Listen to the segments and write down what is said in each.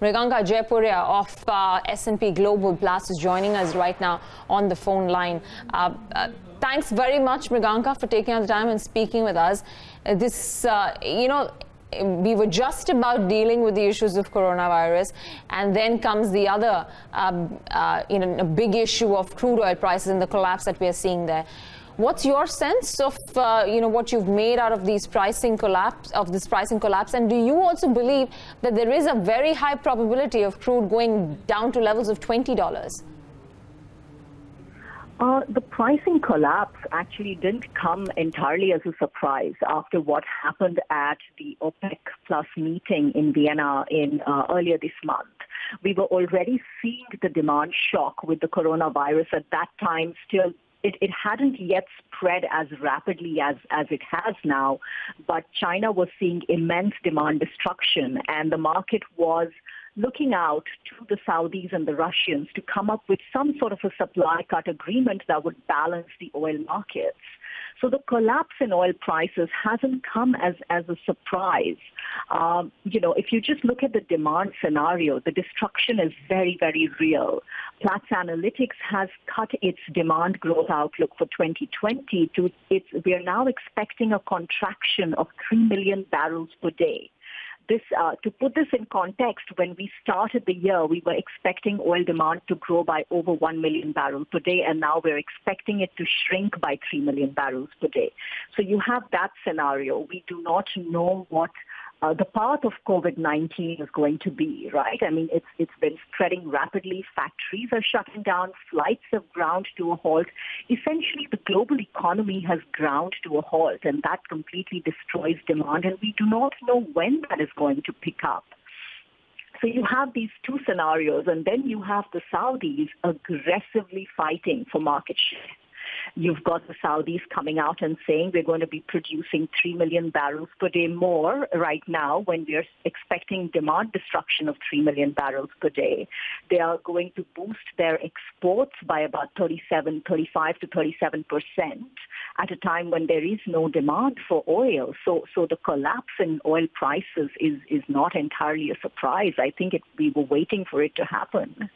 Mriganka Jaipuriyar of uh, S&P Global Platts is joining us right now on the phone line. Uh, uh, thanks very much, Mriganka, for taking out the time and speaking with us. Uh, this, uh, you know, we were just about dealing with the issues of coronavirus, and then comes the other, um, uh, you know, big issue of crude oil prices and the collapse that we are seeing there. What's your sense of uh, you know what you've made out of these pricing collapse of this pricing collapse, and do you also believe that there is a very high probability of crude going down to levels of twenty dollars? Uh, the pricing collapse actually didn't come entirely as a surprise after what happened at the OPEC Plus meeting in Vienna in uh, earlier this month. We were already seeing the demand shock with the coronavirus at that time still it, it hadn't yet spread as rapidly as, as it has now, but China was seeing immense demand destruction and the market was looking out to the Saudis and the Russians to come up with some sort of a supply cut agreement that would balance the oil markets. So the collapse in oil prices hasn't come as, as a surprise. Um, you know, if you just look at the demand scenario, the destruction is very, very real. Platts Analytics has cut its demand growth outlook for 2020 to its, we are now expecting a contraction of 3 million barrels per day this, uh, to put this in context, when we started the year, we were expecting oil demand to grow by over 1 million barrels per day, and now we're expecting it to shrink by 3 million barrels per day. So you have that scenario. We do not know what uh, the path of COVID-19 is going to be, right? I mean, it's, it's been spreading rapidly. Factories are shutting down. Flights have ground to a halt. Essentially, the global economy has ground to a halt, and that completely destroys demand, and we do not know when that is going to pick up. So you have these two scenarios, and then you have the Saudis aggressively fighting for market share. You've got the Saudis coming out and saying we're going to be producing 3 million barrels per day more right now when we're expecting demand destruction of 3 million barrels per day. They are going to boost their exports by about 37, 35 to 37 percent at a time when there is no demand for oil. So, so the collapse in oil prices is, is not entirely a surprise. I think it, we were waiting for it to happen.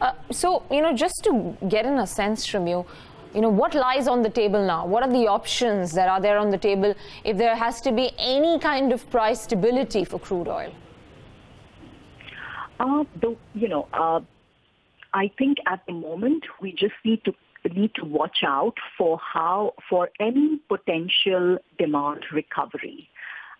Uh, so, you know, just to get in a sense from you, you know, what lies on the table now? What are the options that are there on the table if there has to be any kind of price stability for crude oil? Uh, the, you know, uh, I think at the moment we just need to need to watch out for how for any potential demand recovery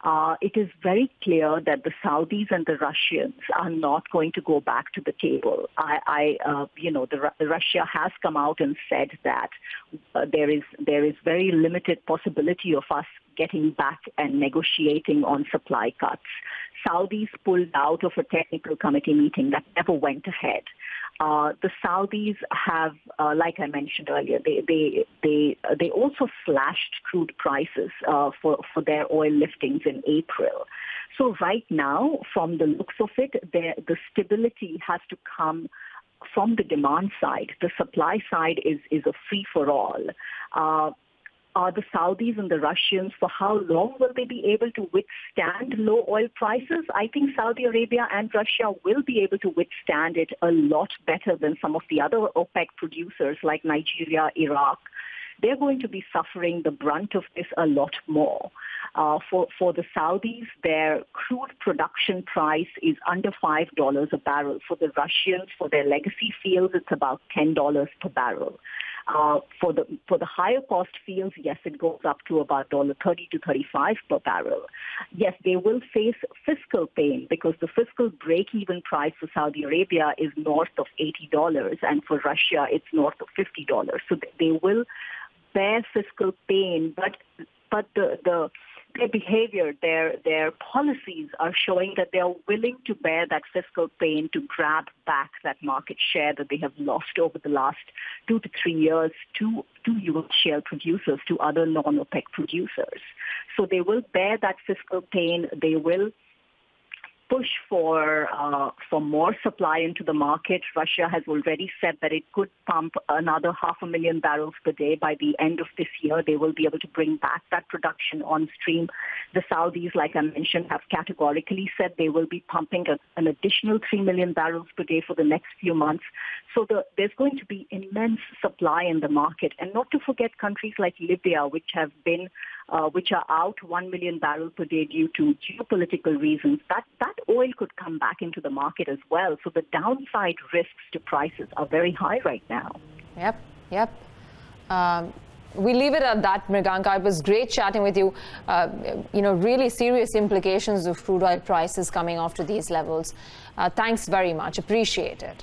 uh, it is very clear that the Saudis and the Russians are not going to go back to the table. I, I uh, you know, the, the, Russia has come out and said that uh, there is there is very limited possibility of us getting back and negotiating on supply cuts. Saudis pulled out of a technical committee meeting that never went ahead. Uh, the Saudis have, uh, like I mentioned earlier, they they they uh, they also slashed crude prices uh, for for their oil liftings in April. So right now, from the looks of it, the the stability has to come from the demand side. The supply side is is a free for all. Are the Saudis and the Russians, for how long will they be able to withstand low oil prices? I think Saudi Arabia and Russia will be able to withstand it a lot better than some of the other OPEC producers like Nigeria, Iraq. They're going to be suffering the brunt of this a lot more. Uh, for, for the Saudis, their crude production price is under $5 a barrel. For the Russians, for their legacy fields, it's about $10 per barrel. Uh, for the for the higher cost fields, yes, it goes up to about dollar thirty to thirty five per barrel. Yes, they will face fiscal pain because the fiscal break-even price for Saudi Arabia is north of eighty dollars, and for Russia, it's north of fifty dollars. So they will bear fiscal pain, but but the the their behavior, their their policies are showing that they are willing to bear that fiscal pain to grab back that market share that they have lost over the last two to three years to to U.S. shale producers, to other non-OPEC producers. So they will bear that fiscal pain. They will push for uh, for more supply into the market. Russia has already said that it could pump another half a million barrels per day by the end of this year. They will be able to bring back that production on stream. The Saudis, like I mentioned, have categorically said they will be pumping a, an additional 3 million barrels per day for the next few months. So the, there's going to be immense supply in the market. And not to forget countries like Libya, which have been uh, which are out 1 million barrels per day due to geopolitical reasons, that, that oil could come back into the market as well. So the downside risks to prices are very high right now. Yep, yep. Um, we leave it at that, Mriganka. It was great chatting with you. Uh, you know, really serious implications of crude oil prices coming off to these levels. Uh, thanks very much. Appreciate it.